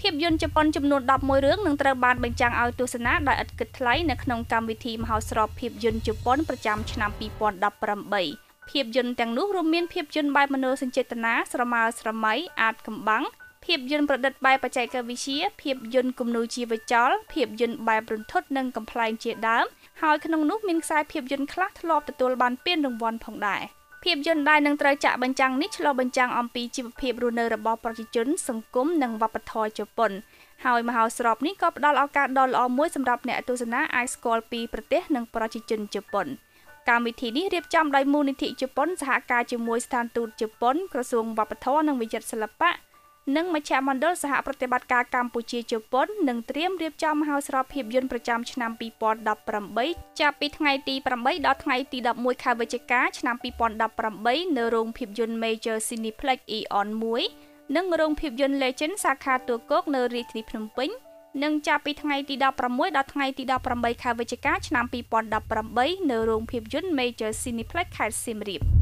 ភាពយន្តជប៉ុនចំនួន11រឿងនឹងត្រូវបានបញ្ចាំងឲ្យទស្សនាដោយឥតគិតថ្លៃនៅក្នុងកម្មវិធីមហោស្រពភាពយន្តជប៉ុនប្រចាំឆ្នាំ2018ភាពយន្តទាំងនោះរួមមានភាពយន្តបែបមនោសញ្ចេតនាស្រមើស្រមៃអាតកំបាំងភាពយន្តប្រឌិតបែបបច្ចេកវិទ្យាភាពយន្តគំនូរជីវចលភាពយន្តបែបរន្ធត់និងកំ pl ែងជាដើមហើយក្នុងនោះមានខ្សែភាពយន្តខ្លះធ្លាប់ទទួលបានពានរង្វាន់ផងដែរ ភាពយន្តដែលនឹងត្រូវចាក់បញ្ចាំងនេះឆ្លុះបញ្ចាំងអំពីជីវភាពរស់នៅរបស់ប្រជាជនសង្គមនិងវប្បធម៌ជប៉ុនហើយមហោស្រពនេះក៏ផ្ដល់ឱកាសដ៏ល្អមួយសម្រាប់អ្នកទស្សនាអាចស្គាល់ពីប្រទេសនិងប្រជាជនជប៉ុនកម្មវិធីនេះរៀបចំដោយមូលនិធិជប៉ុនសហការជាមួយស្ថានទូតជប៉ុនក្រសួងវប្បធម៌និងវិចិត្រសិល្បៈ និងមជ្ឈមណ្ឌលសហប្រតិបត្តិការកម្ពុជាជប៉ុននឹងត្រៀមរៀបចំមហោស្រពភាពយន្តប្រចាំឆ្នាំ2018ចាប់ពីថ្ងៃទី8ដល់ថ្ងៃទី11ខែវិច្ឆិកាឆ្នាំ2018នៅរោងភាពយន្ត Major Cineplex Eon 1និងរោងភាពយន្ត Legend សាខាទួលគោកនៅរាជធានីភ្នំពេញនិងចាប់ពីថ្ងៃទី16ដល់ថ្ងៃទី18ខែវិច្ឆិកាឆ្នាំ2018នៅរោងភាពយន្ត Major Cineplex ខេត្តសៀមរាប។